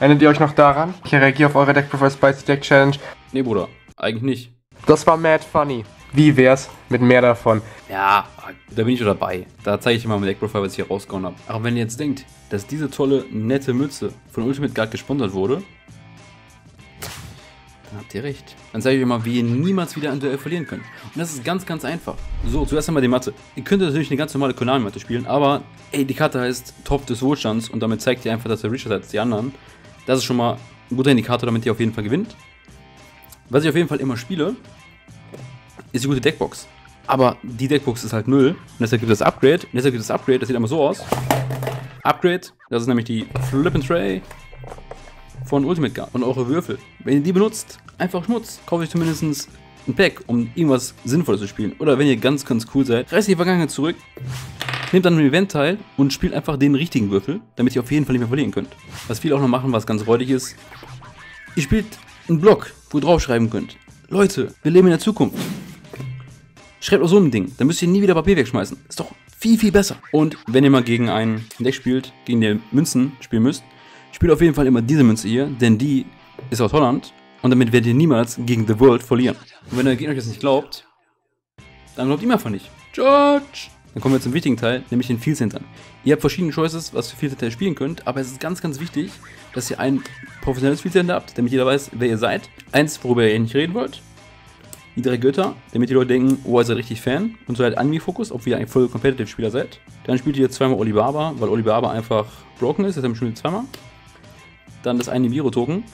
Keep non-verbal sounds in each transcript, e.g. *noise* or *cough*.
Erinnert ihr euch noch daran? Ich reagiere auf eure Deck Profile Spicy Deck Challenge. Nee, Bruder, eigentlich nicht. Das war mad funny. Wie wär's mit mehr davon? Ja, da bin ich schon dabei. Da zeige ich mal mein Deckprofile, was ich hier rausgehauen habe. Aber wenn ihr jetzt denkt, dass diese tolle, nette Mütze von Ultimate Guard gesponsert wurde, dann habt ihr recht. Dann zeige ich euch mal, wie ihr niemals wieder ein Duell verlieren könnt. Und das ist ganz, ganz einfach. So, zuerst einmal die Matte. Ihr könnt natürlich eine ganz normale Konami-Matte spielen, aber ey, die Karte heißt Top des Wohlstands und damit zeigt ihr einfach, dass ihr richer seid als die anderen. Das ist schon mal ein guter Indikator, damit ihr auf jeden Fall gewinnt. Was ich auf jeden Fall immer spiele, ist die gute Deckbox. Aber die Deckbox ist halt null. Und deshalb gibt es das Upgrade. Und deshalb gibt es das Upgrade, das sieht einmal so aus. Upgrade, das ist nämlich die Flip and Tray von Ultimate Guard und eure Würfel. Wenn ihr die benutzt, einfach Schmutz. Kauft euch zumindest ein Pack, um irgendwas Sinnvolles zu spielen. Oder wenn ihr ganz, ganz cool seid, reißt die Vergangenheit zurück, nehmt dann ein Event teil und spielt einfach den richtigen Würfel, damit ihr auf jeden Fall nicht mehr verlieren könnt. Was viele auch noch machen, was ganz räudig ist, ihr spielt einen Block, wo ihr draufschreiben könnt. Leute, wir leben in der Zukunft. Schreibt auch so ein Ding, dann müsst ihr nie wieder Papier wegschmeißen. Ist doch viel, viel besser. Und wenn ihr mal gegen ein Deck spielt, gegen die Münzen spielen müsst, spielt auf jeden Fall immer diese Münze hier, denn die ist aus Holland und damit werdet ihr niemals gegen The World verlieren. Und wenn der Gegner euch das nicht glaubt, dann glaubt ihm einfach nicht. George! Dann kommen wir zum wichtigen Teil, nämlich den Field Centern. Ihr habt verschiedene Choices, was für Field Center ihr spielen könnt, aber es ist ganz, ganz wichtig, dass ihr ein professionelles Field Center habt, damit jeder weiß, wer ihr seid. Eins, worüber ihr nicht reden wollt. Die drei Götter, damit die Leute denken, oh, ihr seid richtig Fan. Und so halt Anime-Fokus, ob ihr ein voll Competitive Spieler seid. Dann spielt ihr zweimal Olibaba, weil Olibaba einfach broken ist, deshalb spielt ihr zweimal. Dann das eine Nibiru-Token,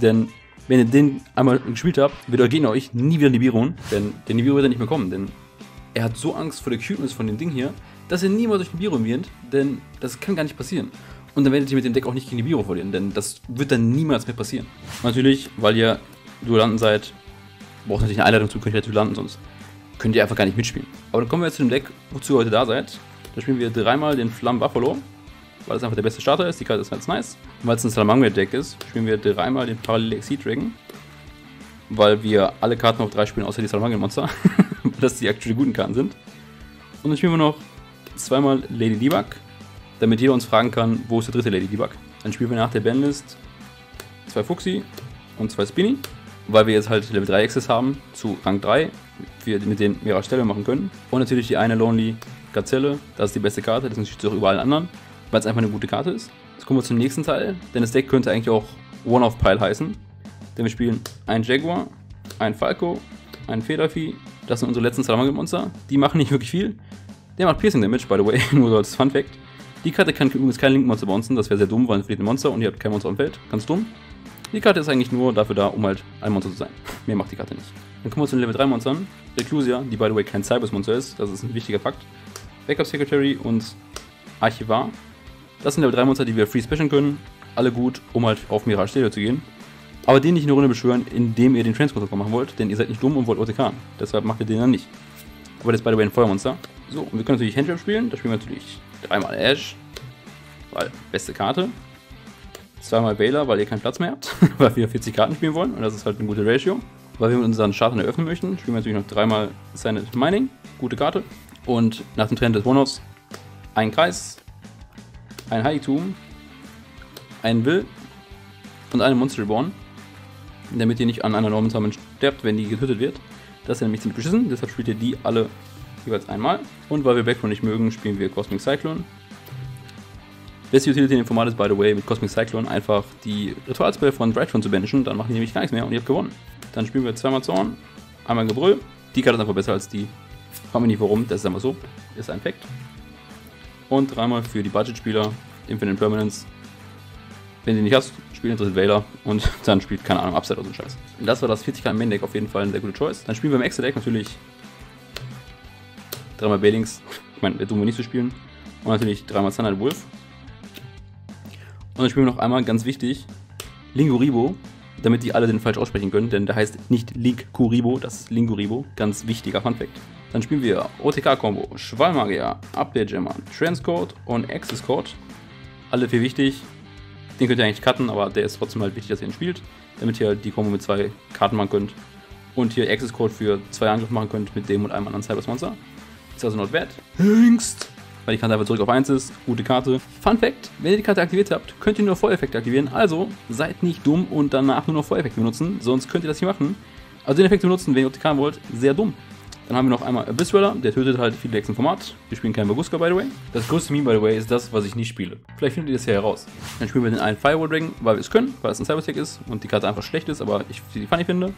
denn wenn ihr den einmal gespielt habt, wird euer Gegner euch nie wieder Nibiru denn der Nibiru wird er nicht mehr kommen, denn er hat so Angst vor der Cuteness von dem Ding hier, dass er niemals durch Nibiru wird, denn das kann gar nicht passieren. Und dann werdet ihr mit dem Deck auch nicht gegen Nibiru verlieren, denn das wird dann niemals mehr passieren. natürlich, weil ihr Duellanten seid, braucht natürlich eine Einleitung zu könnt ihr Duellanten, sonst könnt ihr einfach gar nicht mitspielen. Aber dann kommen wir jetzt zu dem Deck, wozu ihr heute da seid. Da spielen wir dreimal den Flamm Buffalo, weil es einfach der beste Starter ist. Die Karte ist ganz nice. Und weil es ein Salamangre-Deck ist, spielen wir dreimal den Parallel Exceed Dragon, weil wir alle Karten auf drei spielen, außer die Salamangre-Monster. *laughs* *laughs* dass die actually guten Karten sind. Und dann spielen wir noch zweimal Lady Debug, damit jeder uns fragen kann, wo ist der dritte Lady Debug. Dann spielen wir nach der Bandlist zwei Fuxi und zwei Spinny, weil wir jetzt halt Level 3 Access haben zu Rang 3, wir mit denen mehrere Stelle machen können. Und natürlich die eine Lonely Gazelle, das ist die beste Karte, das ist auch über allen anderen, weil es einfach eine gute Karte ist. Jetzt kommen wir zum nächsten Teil, denn das Deck könnte eigentlich auch One-Off-Pile heißen. Denn wir spielen einen Jaguar, einen Falco, einen Federvieh, das sind unsere letzten Salamangel-Monster. Die machen nicht wirklich viel. Der macht Piercing Damage, by the way, *laughs* nur so als Fun Fact. Die Karte kann übrigens kein Link-Monster bouncen, das wäre sehr dumm, weil es fehlt ein Monster und ihr habt kein Monster am Feld. Ganz dumm. Die Karte ist eigentlich nur dafür da, um halt ein Monster zu sein. *laughs* Mehr macht die Karte nicht. Dann kommen wir zu den Level 3 Monstern. Reclusia, die by the way kein Cybers-Monster ist, das ist ein wichtiger Fakt. Backup Secretary und Archivar. Das sind Level 3 Monster, die wir free specialen können. Alle gut, um halt auf mehrere Stelle zu gehen. Aber den nicht in eine Runde beschwören, indem ihr den Transport machen wollt, denn ihr seid nicht dumm und wollt OTK. Deshalb macht ihr den dann nicht. Aber das ist by the way ein Feuermonster. So, und wir können natürlich Handtrap spielen. Da spielen wir natürlich dreimal Ash, weil beste Karte. Zweimal Baylor, weil ihr keinen Platz mehr habt, *laughs* weil wir 40 Karten spielen wollen und das ist halt eine gute Ratio. Weil wir unseren Schaden eröffnen möchten, spielen wir natürlich noch dreimal Silent Mining, gute Karte. Und nach dem Trend des Bonus ein Kreis, ein Heiligtum, ein Will und eine Monster Reborn damit ihr nicht an einer Norman Summon sterbt, wenn die getötet wird. Das ist nämlich ziemlich beschissen, deshalb spielt ihr die alle jeweils einmal. Und weil wir Backbone nicht mögen, spielen wir Cosmic Cyclone. Beste Utility in dem Format ist, by the way, mit Cosmic Cyclone einfach die Ritualspell von Brightron zu banishen, dann machen die nämlich gar nichts mehr und ihr habt gewonnen. Dann spielen wir zweimal Zorn, einmal Gebrüll. Die Karte ist einfach besser als die. Frag mich nicht warum, das ist einfach so. Ist ein Fact. Und dreimal für die Budget-Spieler Infinite Permanence. Wenn du nicht hast, spielen interessiert Wähler und *laughs* dann spielt, keine Ahnung, Upside oder so ein Scheiß. Und das war das 40k Main Deck auf jeden Fall eine sehr gute Choice. Dann spielen wir im Extra Deck natürlich dreimal Bailings. Ich meine, der dumm nicht zu spielen. Und natürlich dreimal Sunlight Wolf. Und dann spielen wir noch einmal, ganz wichtig, Linguribo, damit die alle den falsch aussprechen können, denn der heißt nicht Link Kuribo, das ist Linguribo, ganz wichtiger Funfact. Dann spielen wir OTK-Kombo, Schwallmagier, Update Jammer, Transcode und Access Code. Alle vier wichtig, den könnt ihr eigentlich cutten, aber der ist trotzdem halt wichtig, dass ihr ihn spielt, damit ihr halt die Kombo mit zwei Karten machen könnt. Und hier Access Code für zwei Angriffe machen könnt mit dem und einem anderen Cybers Monster. Ist also not bad. Hengst! weil die Karte einfach zurück auf 1 ist. Gute Karte. Fun Fact, wenn ihr die Karte aktiviert habt, könnt ihr nur Feuereffekte aktivieren. Also seid nicht dumm und danach nur noch Feuereffekte benutzen, sonst könnt ihr das nicht machen. Also den Effekt benutzen, wenn ihr optikal wollt, sehr dumm. Dann haben wir noch einmal Abyss Dweller, der tötet halt viele Decks im Format. Wir spielen keinen Baguska, by the way. Das größte Meme, by the way, ist das, was ich nicht spiele. Vielleicht findet ihr das hier heraus. Dann spielen wir den einen Firewall Dragon, weil wir es können, weil es ein Cybertech ist und die Karte einfach schlecht ist, aber ich die funny finde.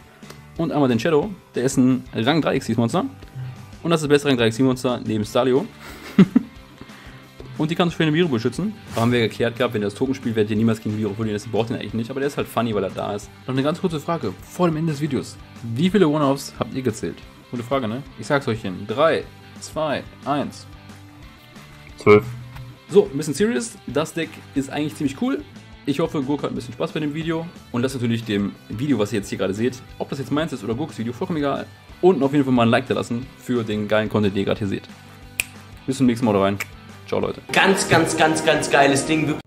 Und einmal den Shadow, der ist ein Rang 3 XC Monster. Und das ist das beste Rang 3 XC Monster neben Stalio. *laughs* und die kann sich für eine Viro beschützen. Da haben wir geklärt gehabt, wenn ihr das Token spielt, werdet ihr niemals gegen Viro verlieren. Das braucht ihr eigentlich nicht, aber der ist halt funny, weil er da ist. Noch eine ganz kurze Frage, vor dem Ende des Videos. Wie viele One-Offs habt ihr gezählt? Gute Frage, ne? Ich sag's euch hin. 3, 2, 1. 12. So, ein bisschen serious. Das Deck ist eigentlich ziemlich cool. Ich hoffe, Gurk hat ein bisschen Spaß bei dem Video. Und das natürlich dem Video, was ihr jetzt hier gerade seht. Ob das jetzt meins ist oder Gurks Video, vollkommen egal. Und auf jeden Fall mal ein Like da lassen für den geilen Content, den ihr gerade hier seht. Bis zum nächsten Mal rein. Ciao, Leute. Ganz, ganz, ganz, ganz geiles Ding, wirklich.